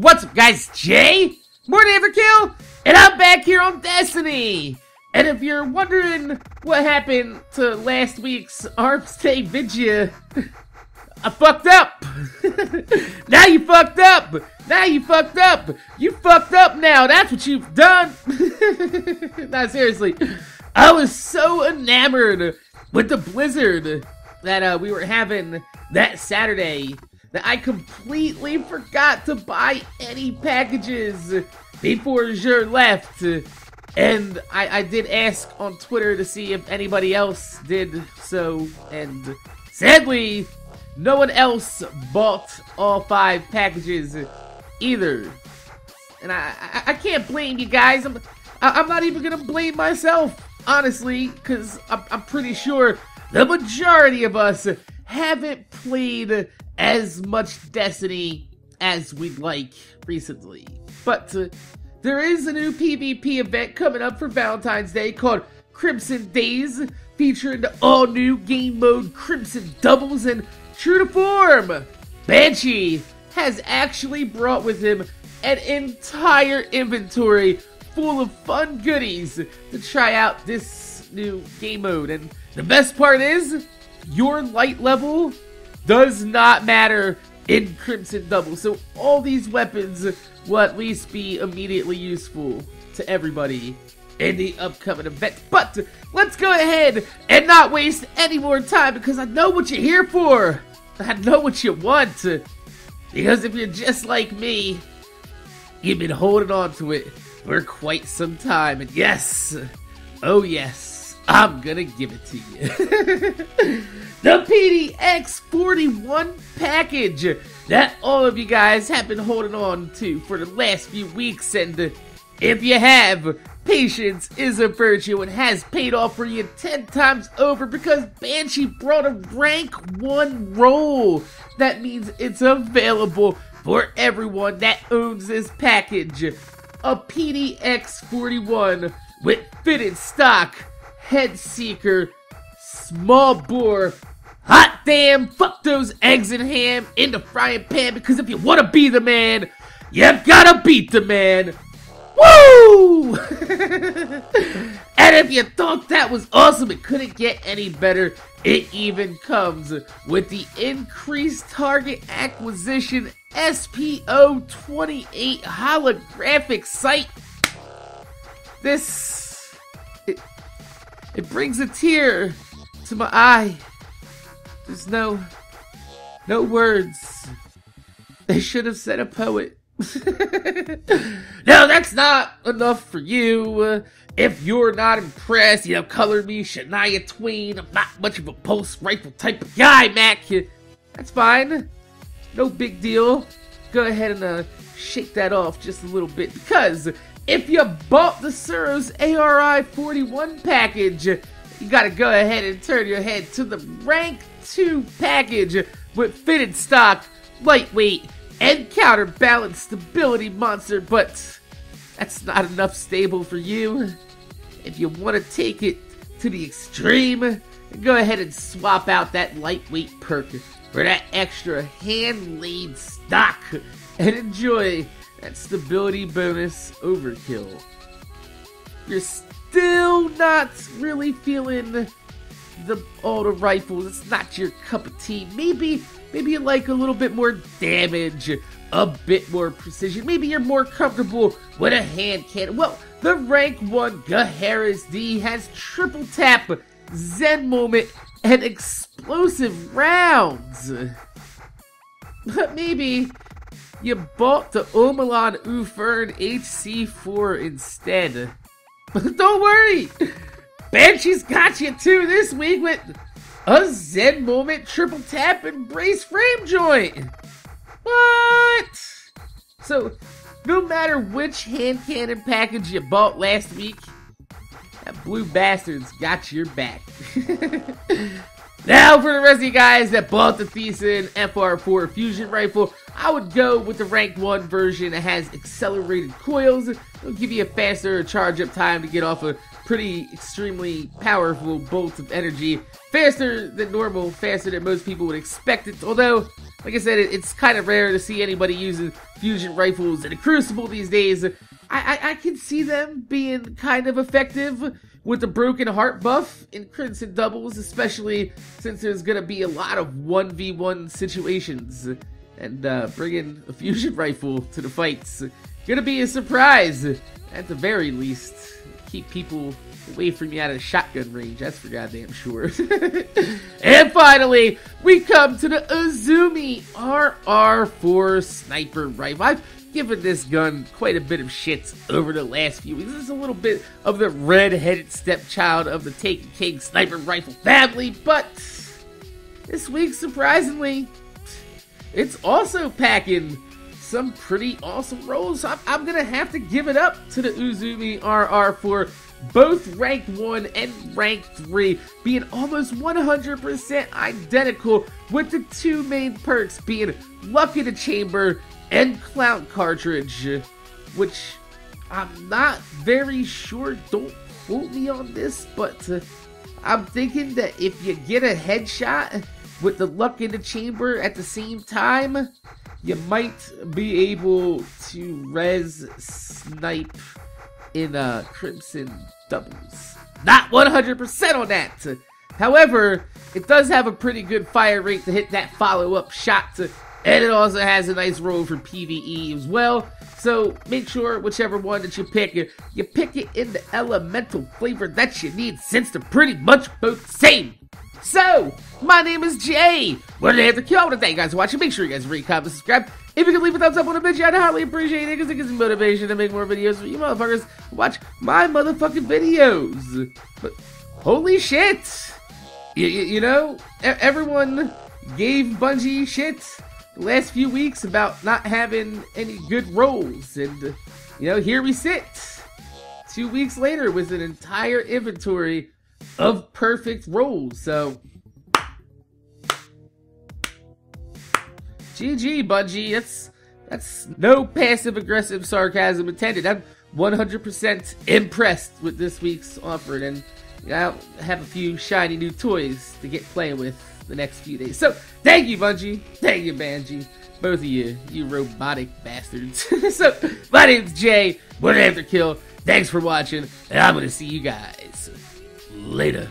What's up, guys? Jay? MorninAfterKill? And I'm back here on Destiny! And if you're wondering what happened to last week's Arms Day video, I fucked up! now you fucked up! Now you fucked up! You fucked up now! That's what you've done! Not seriously. I was so enamored with the blizzard that uh, we were having that Saturday that I completely forgot to buy any packages before Jer left. And I, I did ask on Twitter to see if anybody else did so, and sadly, no one else bought all five packages either. And I, I, I can't blame you guys. I'm, I, I'm not even gonna blame myself, honestly, because I'm, I'm pretty sure the majority of us haven't played as much Destiny as we'd like recently. But uh, there is a new PvP event coming up for Valentine's Day called Crimson Days, featuring the all new game mode Crimson Doubles and True to Form. Banshee has actually brought with him an entire inventory full of fun goodies to try out this new game mode. And the best part is, your light level does not matter in Crimson Double. So all these weapons will at least be immediately useful to everybody in the upcoming event. But let's go ahead and not waste any more time because I know what you're here for. I know what you want. Because if you're just like me, you've been holding on to it for quite some time. And yes, oh yes, I'm gonna give it to you. the PDX41 package that all of you guys have been holding on to for the last few weeks. And if you have, patience is a virtue and has paid off for you 10 times over because Banshee brought a rank 1 roll. That means it's available for everyone that owns this package. A PDX 41 with fitted stock, head seeker, small bore, hot damn, fuck those eggs and ham in the frying pan because if you want to be the man, you've gotta beat the man. Woo! and if you thought that was awesome, it couldn't get any better. It even comes with the increased target acquisition SPO 28 holographic sight. This it brings a tear to my eye. There's no no words. They should have said a poet. no, that's not enough for you. If you're not impressed, you know, color me Shania Twain. I'm not much of a pulse-rifle type of guy, Mac. That's fine. No big deal. Go ahead and uh, shake that off just a little bit because if you bought the Suros ARI 41 package, you gotta go ahead and turn your head to the Rank 2 package with fitted stock, lightweight, and counterbalance stability monster, but that's not enough stable for you. If you want to take it to the extreme, go ahead and swap out that lightweight perk for that extra hand-laid stock and enjoy that stability bonus overkill. You're still not really feeling the auto rifles. It's not your cup of tea. Maybe maybe you like a little bit more damage, a bit more precision. Maybe you're more comfortable with a hand cannon. Well, the rank 1 Gaheris D has triple tap, Zen moment, and explosive rounds. But maybe you bought the Omolon Uffern HC4 instead. But don't worry! Banshee's got you too this week with a Zen moment triple tap and brace frame joint. What? So, no matter which hand cannon package you bought last week, that blue bastard's got your back. now, for the rest of you guys that bought the Thesan FR4 fusion rifle, I would go with the rank 1 version that has accelerated coils. It'll give you a faster charge up time to get off a pretty extremely powerful bolt of energy. Faster than normal, faster than most people would expect it. Although, like I said, it, it's kind of rare to see anybody using fusion rifles in a Crucible these days. I, I, I can see them being kind of effective with the Broken Heart buff in Crimson Doubles, especially since there's to be a lot of 1v1 situations. And uh, bringing a fusion rifle to the fights gonna be a surprise, at the very least. Keep people away from you out of shotgun range, that's for goddamn sure. and finally, we come to the Uzume RR4 Sniper Rifle. I've given this gun quite a bit of shit over the last few weeks. This is a little bit of the red-headed stepchild of the Taken King Sniper Rifle family, but this week, surprisingly, it's also packing some pretty awesome rolls. I'm, I'm, gonna have to give it up to the Uzume RR for both rank 1 and rank 3 being almost 100% identical with the two main perks being Luck in the Chamber and Clown Cartridge, which I'm not very sure, don't quote me on this, but uh, I'm thinking that if you get a headshot with the Luck in the Chamber at the same time, you might be able to res snipe in uh, Crimson Doubles. Not 100% on that. However, it does have a pretty good fire rate to hit that follow-up shot, and it also has a nice roll for PvE as well. So make sure whichever one that you pick, you pick it in the elemental flavor that you need since they're pretty much both same. So, my name is Jay. Did I have to kill? I want to thank you guys for watching. Make sure you guys rate, comment, subscribe. If you can leave a thumbs up on the video, I'd highly appreciate it because it gives me motivation to make more videos for you motherfuckers. Watch my motherfucking videos. But holy shit! You, you, know, everyone gave Bungie shit the last few weeks about not having any good rolls, and you know, here we sit. Two weeks later with an entire inventory of perfect rolls. So, GG, Bungie. That's that's no passive aggressive sarcasm intended. I'm 100% impressed with this week's offer, and I'll have a few shiny new toys to get playing with the next few days. So, thank you, Bungie. Thank you, Banji. Both of you, you robotic bastards. so, my name's Jay. What after kill. Thanks for watching, and I'm gonna see you guys later.